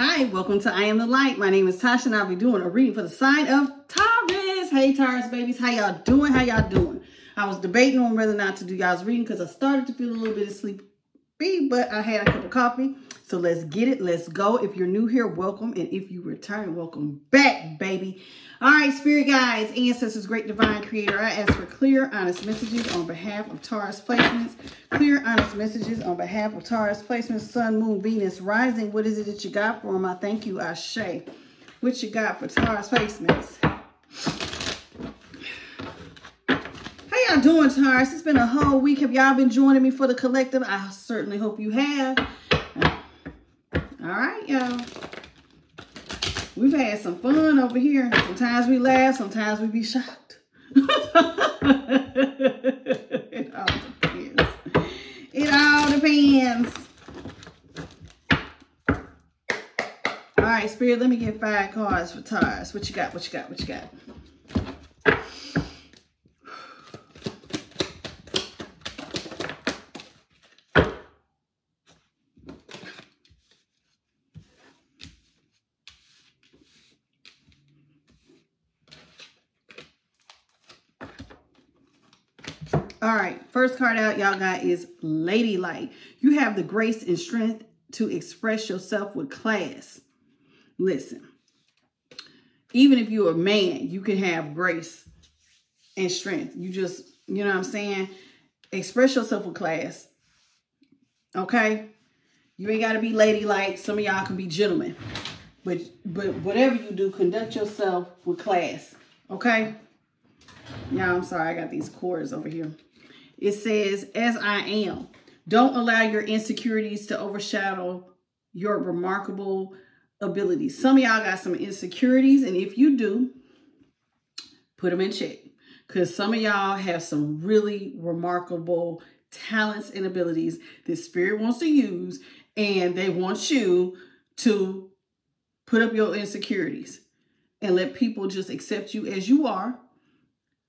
Hi, welcome to I Am the Light. My name is Tasha and I'll be doing a reading for the sign of Taurus. Hey Taurus babies, how y'all doing? How y'all doing? I was debating on whether or not to do y'all's reading because I started to feel a little bit of sleepy, but I had a cup of coffee. So let's get it. Let's go. If you're new here, welcome. And if you return, welcome back, baby. All right, spirit guides, ancestors, great divine creator, I ask for clear, honest messages on behalf of Taurus placements. Clear, honest messages on behalf of Taurus placements, Sun, Moon, Venus, Rising. What is it that you got for them? I thank you, Ashe. What you got for Taurus placements? Y'all doing, Taurus? It's been a whole week. Have y'all been joining me for the collective? I certainly hope you have. All right, y'all. We've had some fun over here. Sometimes we laugh, sometimes we be shocked. it all depends. It all depends. All right, Spirit, let me get five cards for Taurus. What you got? What you got? What you got? All right, first card out y'all got is Ladylike. You have the grace and strength to express yourself with class. Listen, even if you're a man, you can have grace and strength. You just, you know what I'm saying? Express yourself with class. Okay? You ain't got to be ladylike. Some of y'all can be gentlemen. But but whatever you do, conduct yourself with class. Okay? Yeah, I'm sorry. I got these cords over here. It says, as I am. Don't allow your insecurities to overshadow your remarkable abilities. Some of y'all got some insecurities, and if you do, put them in check. Because some of y'all have some really remarkable talents and abilities that spirit wants to use, and they want you to put up your insecurities and let people just accept you as you are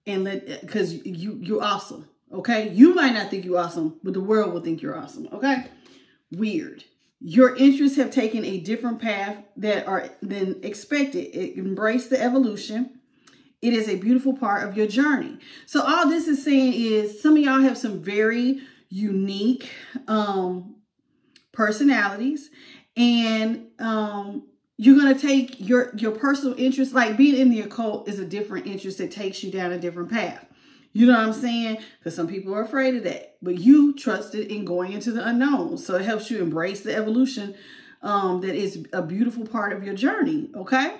and let because you you're awesome Okay. You might not think you're awesome, but the world will think you're awesome. Okay. Weird. Your interests have taken a different path that are than expected. Embrace the evolution. It is a beautiful part of your journey. So all this is saying is some of y'all have some very unique um personalities and um you're going to take your your personal interest like being in the occult is a different interest that takes you down a different path you know what I'm saying? Because some people are afraid of that. But you trusted in going into the unknown. So it helps you embrace the evolution um, that is a beautiful part of your journey. Okay?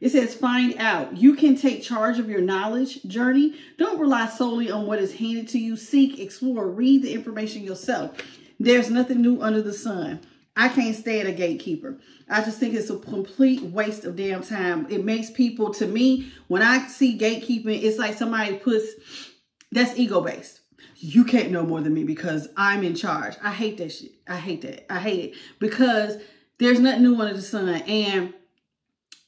It says, find out. You can take charge of your knowledge journey. Don't rely solely on what is handed to you. Seek, explore, read the information yourself. There's nothing new under the sun. I can't stand a gatekeeper. I just think it's a complete waste of damn time. It makes people, to me, when I see gatekeeping, it's like somebody puts, that's ego based. You can't know more than me because I'm in charge. I hate that shit. I hate that. I hate it because there's nothing new under the sun. And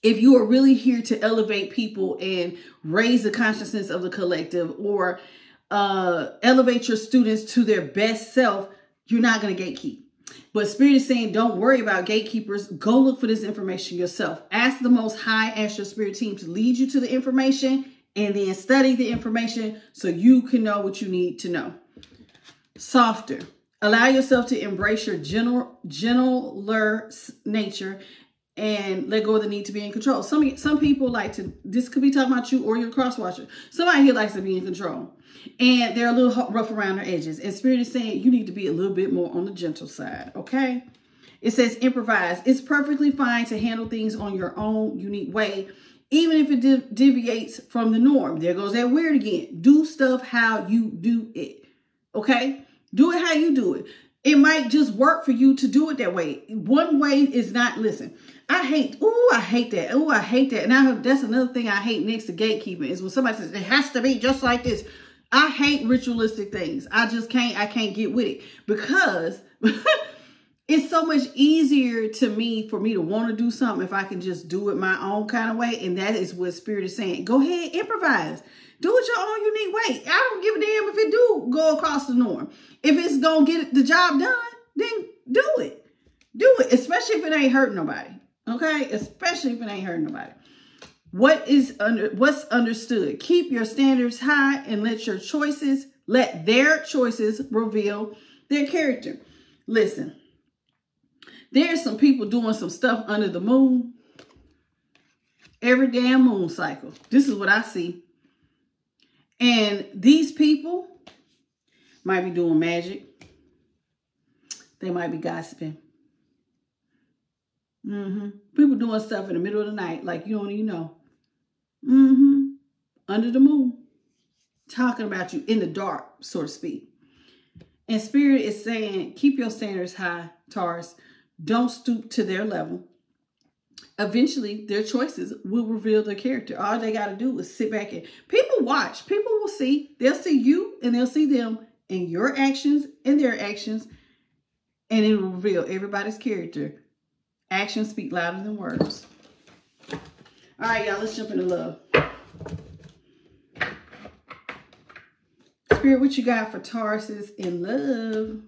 if you are really here to elevate people and raise the consciousness of the collective or uh, elevate your students to their best self, you're not going to gatekeep. But Spirit is saying, don't worry about gatekeepers. Go look for this information yourself. Ask the Most High, ask your spirit team to lead you to the information and then study the information so you can know what you need to know. Softer. Allow yourself to embrace your gentle, gentler nature and let go of the need to be in control. Some some people like to, this could be talking about you or your cross watcher. Somebody here likes to be in control and they're a little rough around their edges. And Spirit is saying you need to be a little bit more on the gentle side, okay? It says improvise. It's perfectly fine to handle things on your own unique way, even if it deviates from the norm. There goes that weird again. Do stuff how you do it, okay? Do it how you do it. It might just work for you to do it that way. One way is not, listen, I hate, oh, I hate that. Oh, I hate that. And I have, that's another thing I hate next to gatekeeping is when somebody says, it has to be just like this. I hate ritualistic things. I just can't, I can't get with it because it's so much easier to me for me to want to do something if I can just do it my own kind of way. And that is what spirit is saying. Go ahead, improvise. Do it your own unique way. I don't give a damn if it do go across the norm. If it's going to get the job done, then do it. Do it, especially if it ain't hurting nobody. Okay? Especially if it ain't hurting nobody. What is under what's understood? Keep your standards high and let your choices, let their choices reveal their character. Listen, there's some people doing some stuff under the moon every damn moon cycle. This is what I see. And these people might be doing magic. They might be gossiping. Mm-hmm. People doing stuff in the middle of the night like you don't even know. Mm-hmm. Under the moon. Talking about you in the dark, so to speak. And Spirit is saying, keep your standards high, Taurus. Don't stoop to their level. Eventually, their choices will reveal their character. All they got to do is sit back and people watch. People will see. They'll see you and they'll see them and your actions and their actions. And it will reveal everybody's character. Actions speak louder than words. All right, y'all, let's jump into love. Spirit, what you got for Tauruses in love?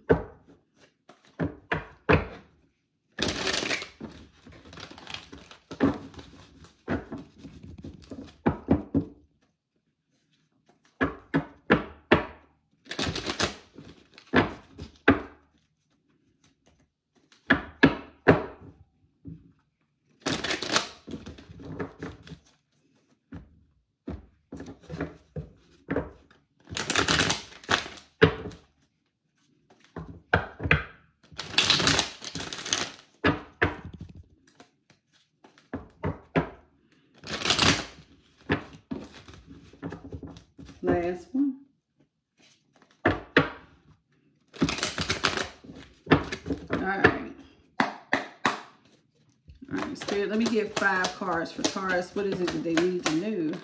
Last one. All right. All right, Spirit, let me get five cards for Taurus. What is it that they need to know?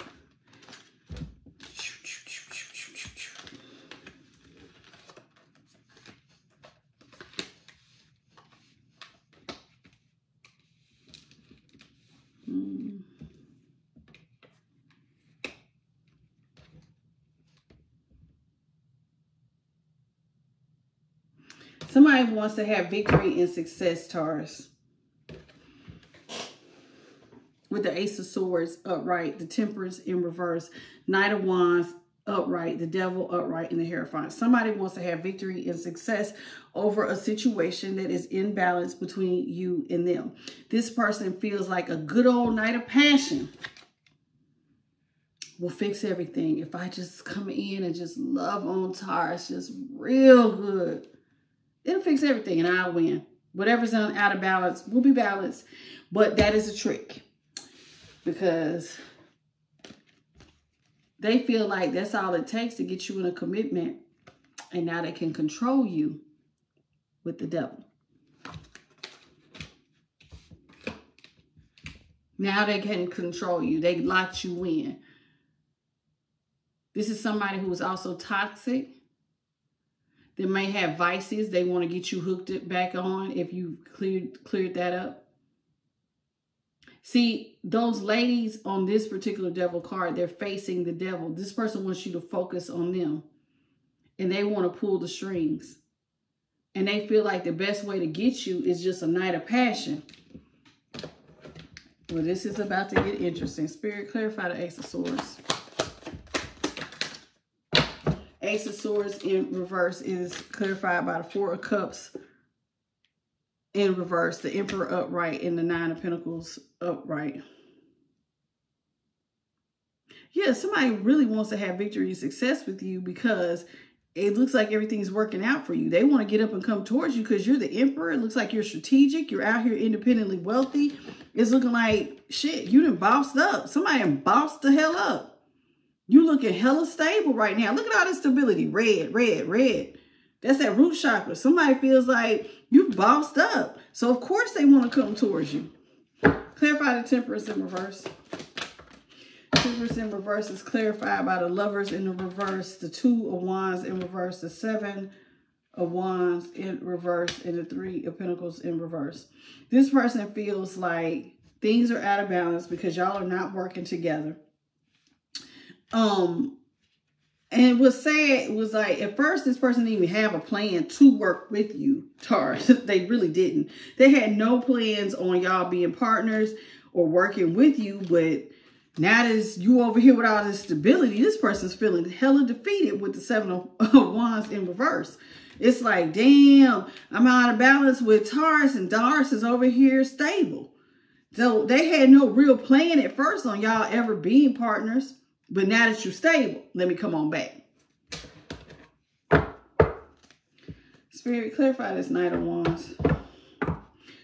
Somebody wants to have victory and success, Taurus. With the Ace of Swords upright, the Temperance in reverse, Knight of Wands upright, the Devil upright, and the Hierophant. Somebody wants to have victory and success over a situation that is in balance between you and them. This person feels like a good old night of passion will fix everything. If I just come in and just love on Taurus just real good It'll fix everything and I'll win. Whatever's on, out of balance will be balanced. But that is a trick because they feel like that's all it takes to get you in a commitment. And now they can control you with the devil. Now they can control you. They locked you in. This is somebody who is also toxic they may have vices. They want to get you hooked back on if you cleared cleared that up. See, those ladies on this particular devil card, they're facing the devil. This person wants you to focus on them. And they want to pull the strings. And they feel like the best way to get you is just a night of passion. Well, this is about to get interesting. Spirit, clarify the Ace of Swords. Ace of Swords in reverse is clarified by the Four of Cups in reverse, the Emperor upright, and the Nine of Pentacles upright. Yeah, somebody really wants to have victory and success with you because it looks like everything's working out for you. They want to get up and come towards you because you're the emperor. It looks like you're strategic. You're out here independently wealthy. It's looking like, shit, you done bossed up. Somebody bossed the hell up. You looking hella stable right now. Look at all this stability. Red, red, red. That's that root chakra. Somebody feels like you've bossed up. So, of course, they want to come towards you. Clarify the temperance in reverse. Temperance in reverse is clarified by the lovers in the reverse, the two of wands in reverse, the seven of wands in reverse, and the three of pentacles in reverse. This person feels like things are out of balance because y'all are not working together um And what's sad was like at first this person didn't even have a plan to work with you, Taurus. they really didn't. They had no plans on y'all being partners or working with you, but now that you over here with all this stability, this person's feeling hella defeated with the seven of wands in reverse. It's like, damn, I'm out of balance with Taurus and Taurus is over here stable. So they had no real plan at first on y'all ever being partners. But now that you're stable, let me come on back. Spirit, clarify this Knight of Wands.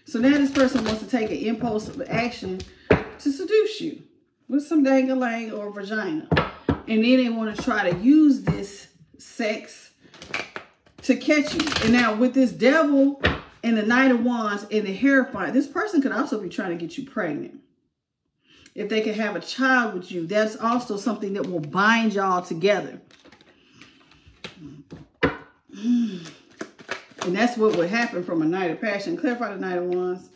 So now this person wants to take an impulse of action to seduce you with some dangalang or vagina. And then they want to try to use this sex to catch you. And now with this devil and the Knight of Wands and the Hierophant, this person could also be trying to get you pregnant if they can have a child with you, that's also something that will bind y'all together. And that's what would happen from a Night of Passion. Clarify the Knight of Wands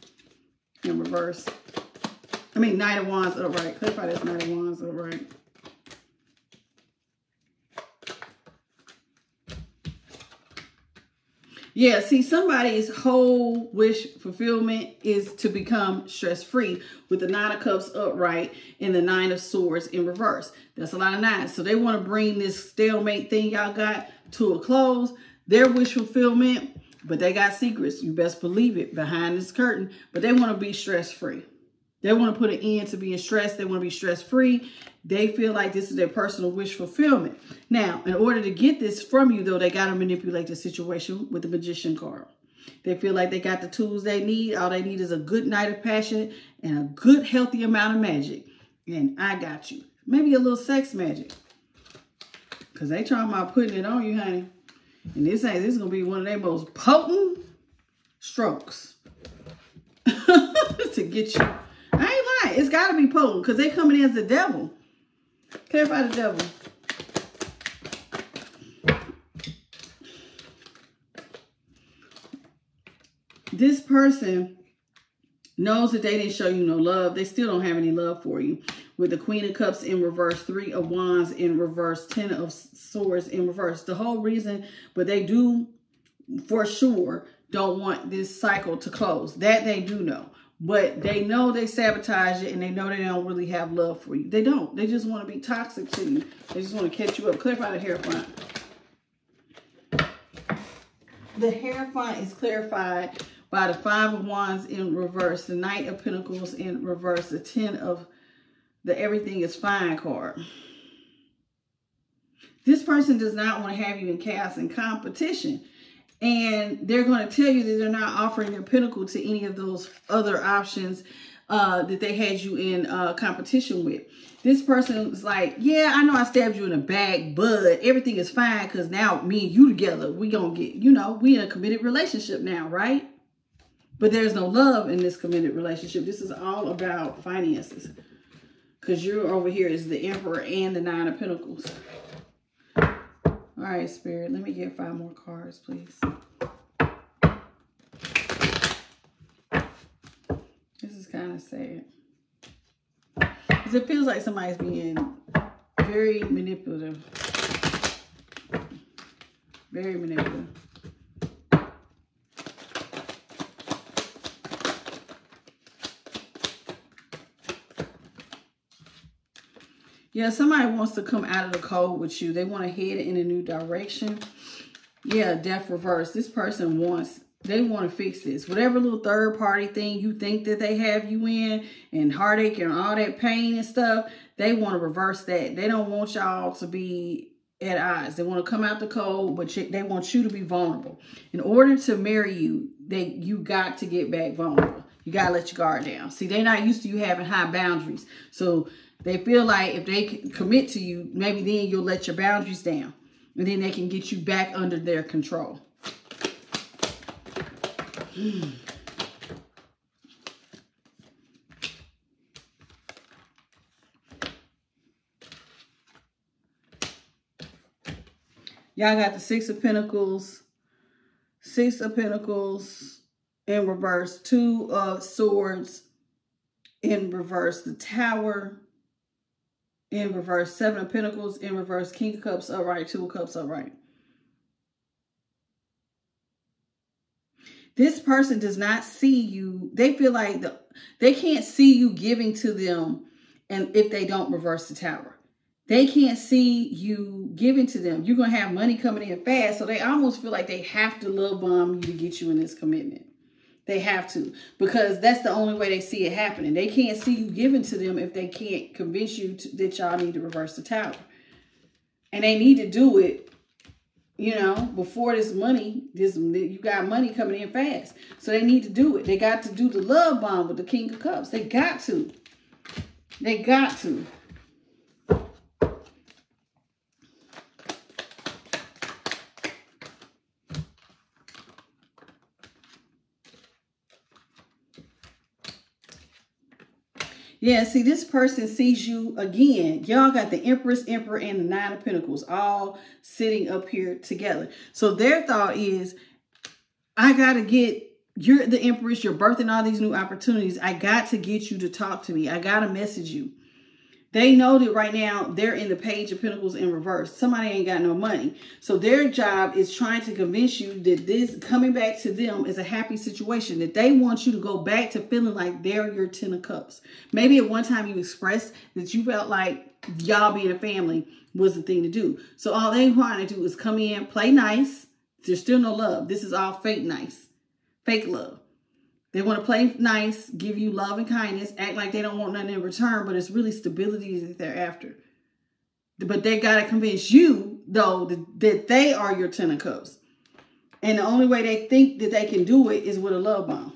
in reverse. I mean, Knight of Wands upright. Clarify this Knight of Wands upright. Yeah, see, somebody's whole wish fulfillment is to become stress-free with the Nine of Cups upright and the Nine of Swords in reverse. That's a lot of nines. So they want to bring this stalemate thing y'all got to a close. Their wish fulfillment, but they got secrets. You best believe it behind this curtain. But they want to be stress-free. They want to put an end to being stressed. They want to be stress-free. They feel like this is their personal wish fulfillment. Now, in order to get this from you, though, they got to manipulate the situation with the Magician card. They feel like they got the tools they need. All they need is a good night of passion and a good, healthy amount of magic. And I got you. Maybe a little sex magic. Because they talking about putting it on you, honey. And this ain't this is going to be one of their most potent strokes to get you it's got to be potent because they're coming in as the devil. Clarify the devil. This person knows that they didn't show you no love. They still don't have any love for you. With the Queen of Cups in reverse, Three of Wands in reverse, Ten of Swords in reverse. The whole reason, but they do for sure don't want this cycle to close. That they do know. But they know they sabotage it and they know they don't really have love for you. They don't. They just want to be toxic to you. They just want to catch you up. Clarify the hair Hierophant. The hair Hierophant is clarified by the Five of Wands in reverse, the Knight of Pentacles in reverse, the Ten of the Everything is Fine card. This person does not want to have you in chaos and competition and they're going to tell you that they're not offering their pinnacle to any of those other options uh, that they had you in uh, competition with. This person was like, yeah, I know I stabbed you in the back, but everything is fine because now me and you together, we going to get, you know, we in a committed relationship now, right? But there's no love in this committed relationship. This is all about finances because you're over here is the emperor and the nine of pentacles. All right, Spirit, let me get five more cards, please. This is kind of sad. Because it feels like somebody's being very manipulative. Very manipulative. Yeah, somebody wants to come out of the cold with you. They want to head in a new direction. Yeah, death reverse. This person wants, they want to fix this. Whatever little third party thing you think that they have you in and heartache and all that pain and stuff, they want to reverse that. They don't want y'all to be at odds. They want to come out the cold, but they want you to be vulnerable. In order to marry you, they you got to get back vulnerable. You got to let your guard down. See, they're not used to you having high boundaries. So they feel like if they commit to you, maybe then you'll let your boundaries down. And then they can get you back under their control. Hmm. Y'all got the Six of Pentacles, Six of Pentacles in reverse, Two of Swords in reverse, the Tower, in reverse. Seven of Pentacles in reverse. King of Cups upright. Two of Cups upright. This person does not see you. They feel like the, they can't see you giving to them and if they don't reverse the tower. They can't see you giving to them. You're going to have money coming in fast. So they almost feel like they have to love bomb you to get you in this commitment. They have to because that's the only way they see it happening. They can't see you giving to them if they can't convince you to, that y'all need to reverse the tower. And they need to do it, you know, before this money, this you got money coming in fast. So they need to do it. They got to do the love bomb with the King of Cups. They got to. They got to. Yeah, see, this person sees you again. Y'all got the Empress, Emperor, and the Nine of Pentacles all sitting up here together. So their thought is, I got to get, you're the Empress, you're birthing all these new opportunities. I got to get you to talk to me. I got to message you. They know that right now they're in the page of pentacles in reverse. Somebody ain't got no money. So their job is trying to convince you that this coming back to them is a happy situation, that they want you to go back to feeling like they're your 10 of cups. Maybe at one time you expressed that you felt like y'all being a family was the thing to do. So all they want to do is come in, play nice. There's still no love. This is all fake nice, fake love. They want to play nice, give you love and kindness, act like they don't want nothing in return, but it's really stability that they're after. But they got to convince you, though, that, they are your Ten of Cups. And the only way they think that they can do it is with a love bomb.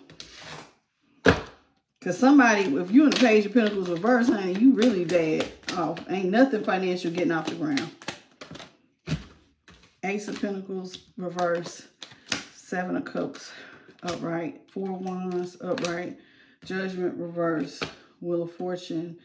Because somebody, if you're in the page of Pentacles reverse, honey, you really bad Oh, Ain't nothing financial getting off the ground. Ace of Pentacles reverse. Seven of Cups upright, four wands upright, judgment reverse, wheel of fortune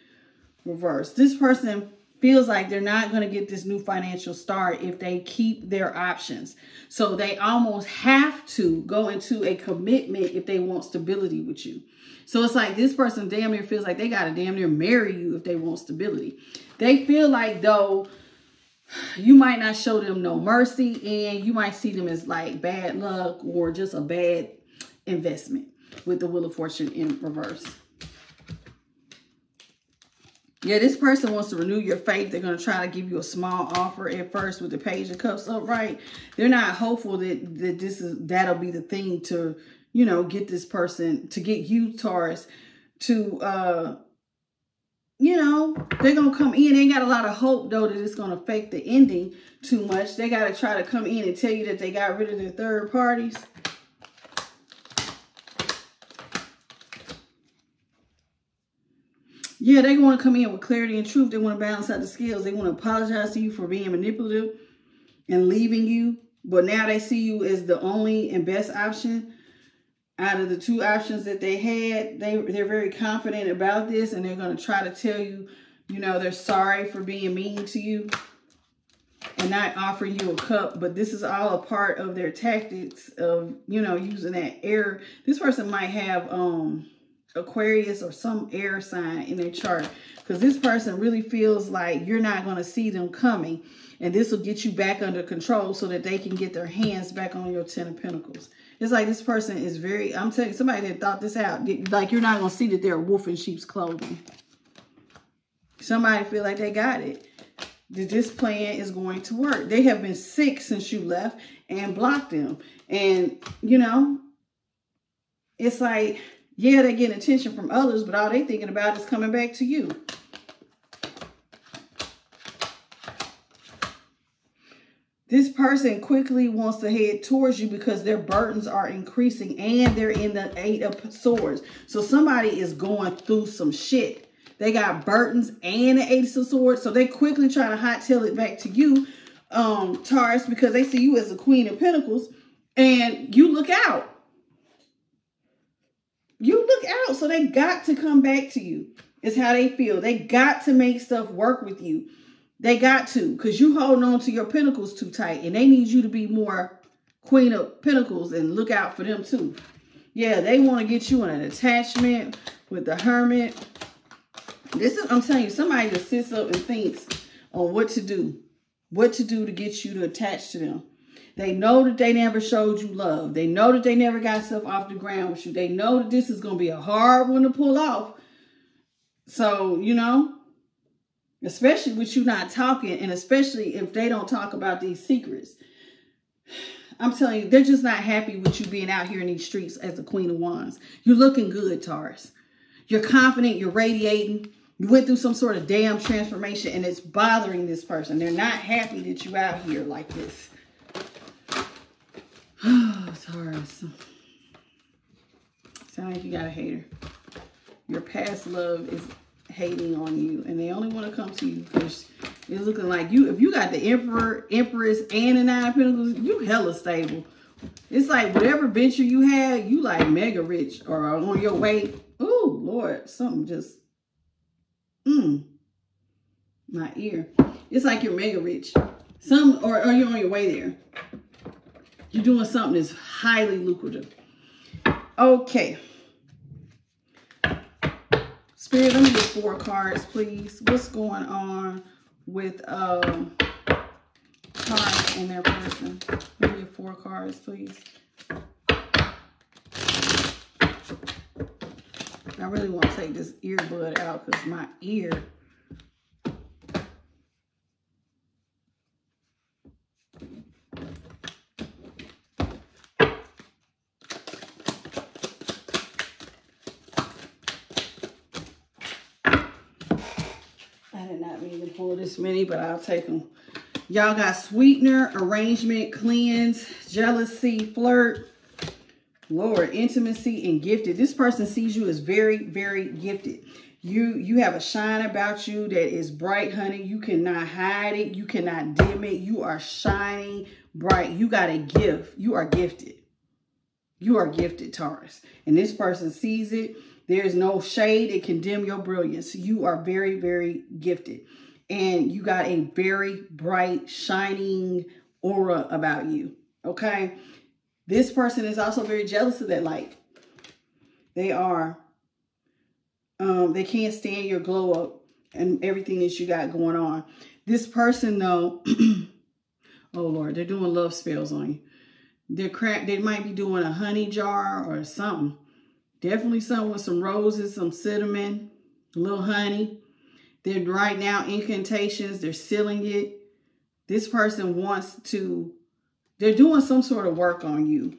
reverse. This person feels like they're not going to get this new financial start if they keep their options. So they almost have to go into a commitment if they want stability with you. So it's like this person damn near feels like they got to damn near marry you if they want stability. They feel like though you might not show them no mercy and you might see them as like bad luck or just a bad investment with the Wheel of Fortune in reverse. Yeah, this person wants to renew your faith. They're going to try to give you a small offer at first with the Page of Cups upright. They're not hopeful that, that this is that'll be the thing to, you know, get this person, to get you, Taurus, to, uh, you know, they're going to come in. They got a lot of hope, though, that it's going to affect the ending too much. They got to try to come in and tell you that they got rid of their third parties. Yeah, they want to come in with clarity and truth. They want to balance out the scales. They want to apologize to you for being manipulative and leaving you. But now they see you as the only and best option out of the two options that they had. They, they're very confident about this and they're going to try to tell you, you know, they're sorry for being mean to you and not offering you a cup. But this is all a part of their tactics of, you know, using that air. This person might have... um Aquarius or some air sign in their chart because this person really feels like you're not going to see them coming and this will get you back under control so that they can get their hands back on your Ten of Pentacles. It's like this person is very, I'm telling you, somebody that thought this out, like you're not going to see that they're a wolf in sheep's clothing. Somebody feel like they got it. That this plan is going to work. They have been sick since you left and blocked them. And, you know, it's like yeah, they're getting attention from others, but all they thinking about is coming back to you. This person quickly wants to head towards you because their burdens are increasing and they're in the eight of swords. So somebody is going through some shit. They got burdens and the eight of swords. So they quickly trying to hot tail it back to you, um, Taurus, because they see you as the queen of pentacles and you look out. You look out. So they got to come back to you. Is how they feel. They got to make stuff work with you. They got to. Because you holding on to your pentacles too tight. And they need you to be more queen of pentacles and look out for them too. Yeah, they want to get you in an attachment with the hermit. This is, I'm telling you, somebody that sits up and thinks on what to do, what to do to get you to attach to them. They know that they never showed you love. They know that they never got stuff off the ground with you. They know that this is going to be a hard one to pull off. So, you know, especially with you not talking and especially if they don't talk about these secrets. I'm telling you, they're just not happy with you being out here in these streets as the Queen of Wands. You're looking good, Taurus. You're confident, you're radiating. You went through some sort of damn transformation and it's bothering this person. They're not happy that you out here like this. Taurus. Sound like you got a hater. Your past love is hating on you and they only want to come to you because it's looking like you if you got the emperor empress and the nine pentacles you hella stable. It's like whatever venture you had you like mega rich or on your way. Oh lord something just mm my ear. It's like you're mega rich. Some or, are you're on your way there you're doing something that's highly lucrative okay Spirit, let me get four cards, please. What's going on with um, cards in their person? Let me get four cards, please. I really want to take this earbud out because my ear this many, but I'll take them. Y'all got sweetener, arrangement, cleanse, jealousy, flirt, Lord, intimacy, and gifted. This person sees you as very, very gifted. You you have a shine about you that is bright, honey. You cannot hide it. You cannot dim it. You are shining bright. You got a gift. You are gifted. You are gifted, Taurus. And this person sees it. There's no shade that can dim your brilliance. You are very, very gifted and you got a very bright, shining aura about you. Okay. This person is also very jealous of that light. They are. Um, they can't stand your glow up and everything that you got going on. This person, though, oh Lord, they're doing love spells on you. They're crap. They might be doing a honey jar or something. Definitely something with some roses, some cinnamon, a little honey. They're right now incantations. They're sealing it. This person wants to, they're doing some sort of work on you.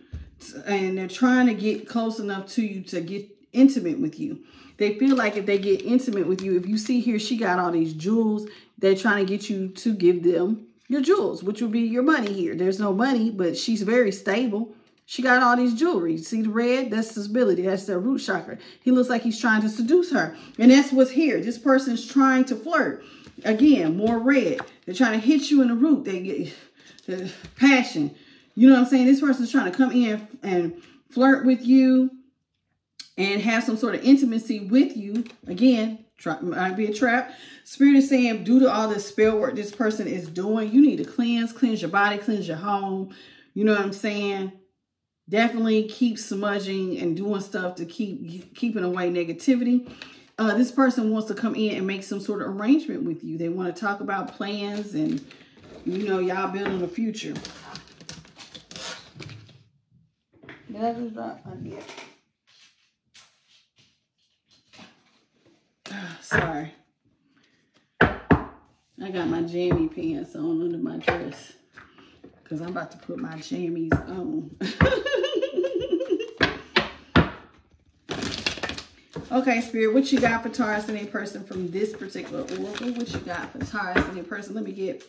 And they're trying to get close enough to you to get intimate with you. They feel like if they get intimate with you, if you see here, she got all these jewels. They're trying to get you to give them your jewels, which would be your money here. There's no money, but she's very stable. She got all these jewelry. See the red? That's stability. That's their root chakra. He looks like he's trying to seduce her. And that's what's here. This person's trying to flirt. Again, more red. They're trying to hit you in the root. They get the passion. You know what I'm saying? This person's trying to come in and flirt with you and have some sort of intimacy with you. Again, try, might be a trap. Spirit is saying, due to all this spell work this person is doing, you need to cleanse, cleanse your body, cleanse your home. You know what I'm saying? Definitely keep smudging and doing stuff to keep keeping away negativity. Uh, this person wants to come in and make some sort of arrangement with you. They want to talk about plans and, you know, y'all building a future. Did I just drop? Yeah. Sorry. I got my jammy pants on under my dress because I'm about to put my jammies on. okay, Spirit, what you got for Taurus and a person from this particular oracle? What you got for Taurus and a person? Let me get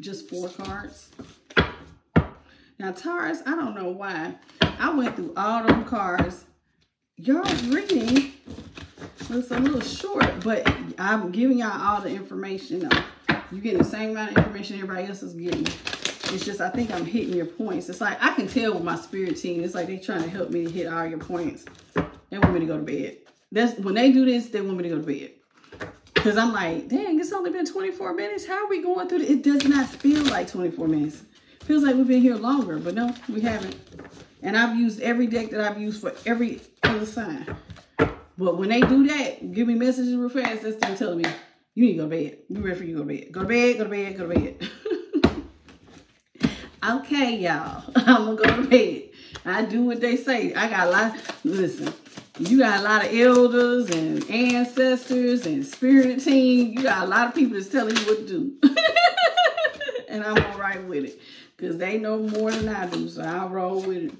just four cards. Now, Taurus, I don't know why. I went through all them cards. Y'all's reading looks a little short, but I'm giving y'all all the information. You're getting the same amount of information everybody else is getting. It's just, I think I'm hitting your points. It's like, I can tell with my spirit team, it's like they're trying to help me to hit all your points. They want me to go to bed. That's When they do this, they want me to go to bed. Because I'm like, dang, it's only been 24 minutes. How are we going through this? It does not feel like 24 minutes. feels like we've been here longer, but no, we haven't. And I've used every deck that I've used for every other sign. But when they do that, give me messages real fast, that's them telling me, you need to go to bed. You ready for you to go to bed. Go to bed, go to bed, go to bed. okay, y'all. I'm going to go to bed. I do what they say. I got a lot. Listen, you got a lot of elders and ancestors and spirit team. You got a lot of people that's telling you what to do. and I'm all right with it. Because they know more than I do. So I'll roll with it.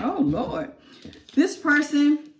Oh, Lord. This person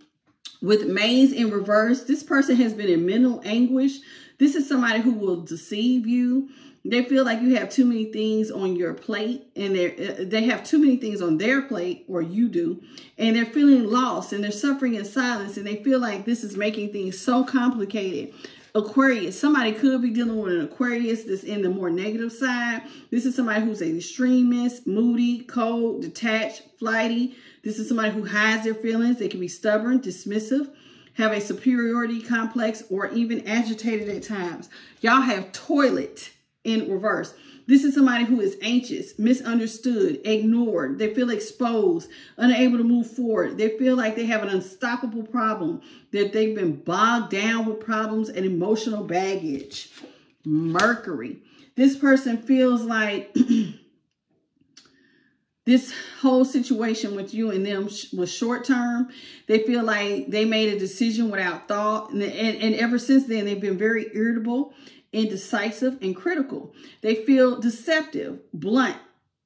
with maze in reverse, this person has been in mental anguish. This is somebody who will deceive you. They feel like you have too many things on your plate and they uh, they have too many things on their plate or you do and they're feeling lost and they're suffering in silence and they feel like this is making things so complicated. Aquarius, somebody could be dealing with an Aquarius that's in the more negative side. This is somebody who's an extremist, moody, cold, detached, flighty. This is somebody who hides their feelings. They can be stubborn, dismissive, have a superiority complex, or even agitated at times. Y'all have toilet in reverse. This is somebody who is anxious, misunderstood, ignored. They feel exposed, unable to move forward. They feel like they have an unstoppable problem, that they've been bogged down with problems and emotional baggage. Mercury. This person feels like this whole situation with you and them was short term. They feel like they made a decision without thought. And, and, and, ever since then, they've been very irritable, indecisive, and critical. They feel deceptive, blunt.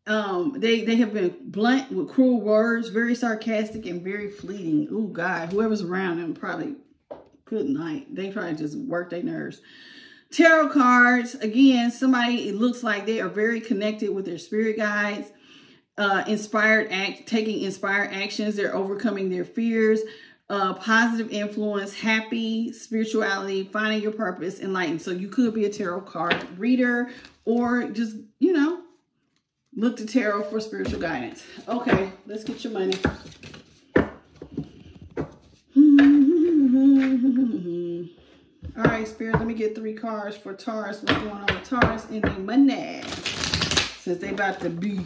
Um, they, they have been blunt with cruel words, very sarcastic, and very fleeting. Oh, God, whoever's around them probably good night. They probably just work their nerves. Tarot cards, again, somebody, it looks like they are very connected with their spirit guides uh, inspired act, taking inspired actions. They're overcoming their fears. Uh, positive influence, happy, spirituality, finding your purpose, enlightened. So you could be a tarot card reader or just, you know, look to tarot for spiritual guidance. Okay, let's get your money. All right, Spirit, let me get three cards for Taurus. What's going on with Taurus and the money? Since they about to be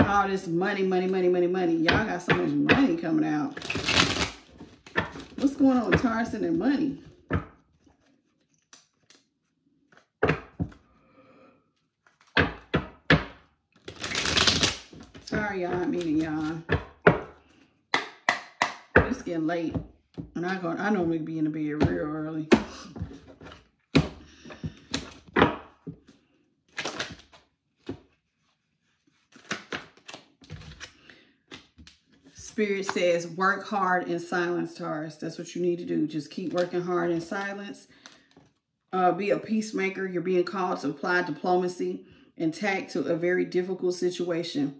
all this money, money, money, money, money. Y'all got so much money coming out. What's going on with Taurus and money? Sorry, y'all. I mean, y'all. It's getting late. And I go, I normally be in the bed real early. Spirit says work hard in silence, Taurus. That's what you need to do. Just keep working hard in silence. Uh, be a peacemaker. You're being called to apply diplomacy and tact to a very difficult situation.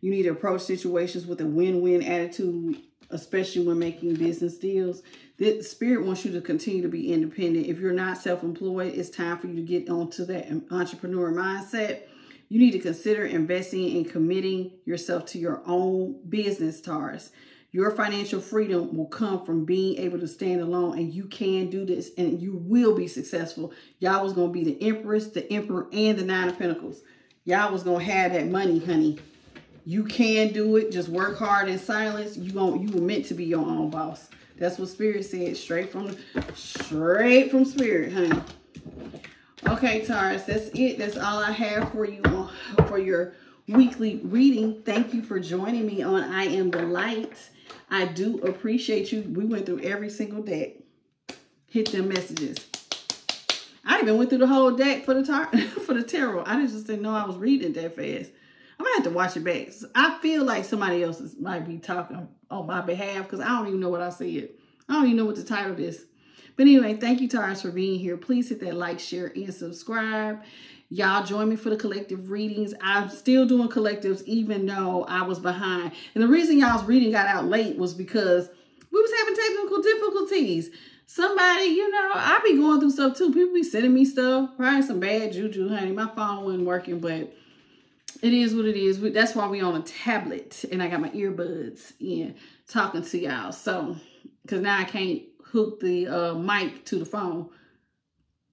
You need to approach situations with a win-win attitude, especially when making business deals. The spirit wants you to continue to be independent. If you're not self-employed, it's time for you to get onto that entrepreneur mindset you need to consider investing and committing yourself to your own business, Taurus. Your financial freedom will come from being able to stand alone and you can do this and you will be successful. Y'all was going to be the Empress, the Emperor, and the Nine of Pentacles. Y'all was going to have that money, honey. You can do it. Just work hard in silence. You going you were meant to be your own boss. That's what Spirit said. Straight from straight from Spirit, honey. Okay, Taurus, that's it. That's all I have for you on, for your weekly reading. Thank you for joining me on I Am the Light. I do appreciate you. We went through every single deck. Hit them messages. I even went through the whole deck for the tar for the tarot. I just didn't know I was reading that fast. I'm gonna have to watch it back. I feel like somebody else might be talking on my behalf because I don't even know what I said. I don't even know what the title is. But anyway, thank you, Taurus, for being here. Please hit that like, share, and subscribe. Y'all join me for the collective readings. I'm still doing collectives even though I was behind. And the reason y'all's reading got out late was because we was having technical difficulties. Somebody, you know, I be going through stuff too. People be sending me stuff. Probably some bad juju, honey. My phone wasn't working, but it is what it is. That's why we on a tablet and I got my earbuds in talking to y'all. So, because now I can't hook the uh, mic to the phone.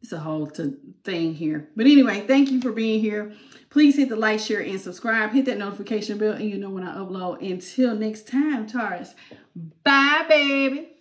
it's a whole thing here. But anyway, thank you for being here. Please hit the like, share, and subscribe. Hit that notification bell, and you know when I upload. Until next time, Taurus. Bye, baby.